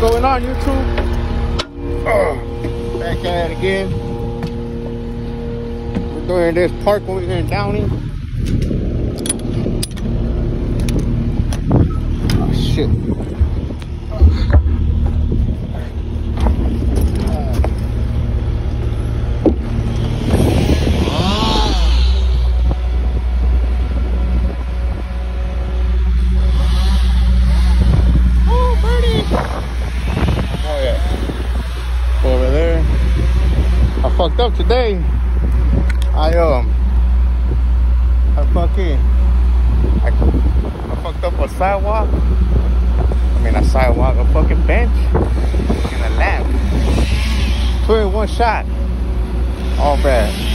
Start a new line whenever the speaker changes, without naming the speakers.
going on, YouTube? Oh, back at it again. We're doing this park over here in Downey. Oh, shit. Oh, birdie! Oh, yeah. Over there. I fucked up today. I, um, I fucking, I, I fucked up a sidewalk. I mean, a sidewalk, a fucking bench, and a lamp. Two in one shot. All bad.